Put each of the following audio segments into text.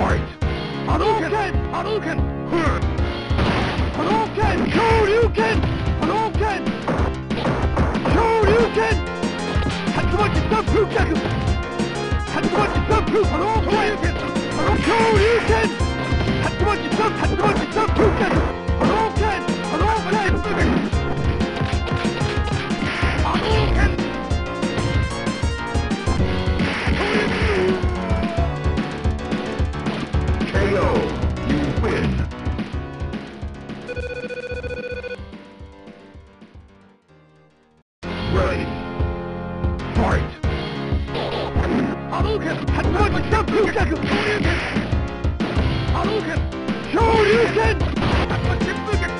Hadouken! Hadouken! Hadouken! Shoryuken! Hadouken! Shoryuken! Tatsumaki Senpukyaku! Tatsumaki Senpu! Hadouken! Shoryuken! Tatsumaki Sen... Tatsumaki Senpukyaku! KO. You win. Ready. Fight. Hadouken! Tatsumaki Senpukyaku! Hadouken! Shoryuken! Hadouken!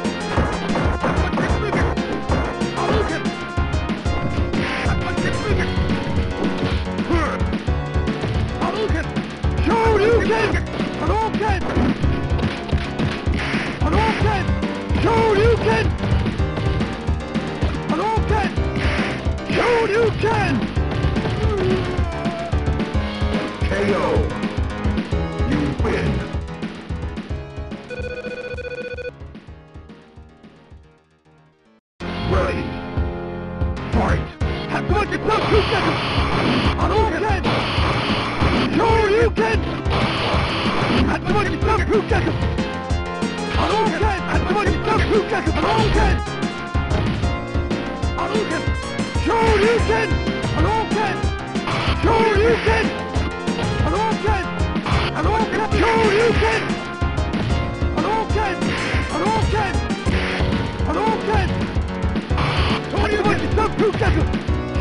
Tatsumaki Senpukyaku! Hadouken! Shoryuken! Tatsumaki Senpukyaku! Hadouken! Tatsumaki Senpukyaku! Hadouken! Hadouken! Shoryuken! Hadouken! Shoryuken! Hadouken!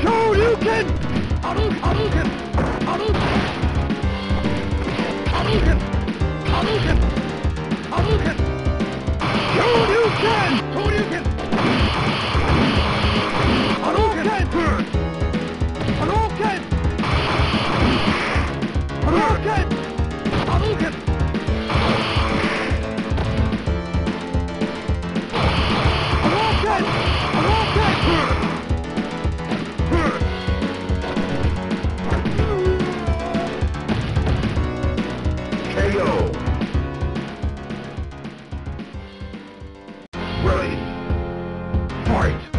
Shoryuken! Hadouken! Hadouken! Hadouken! Hadouken! KO. Ready. Fight.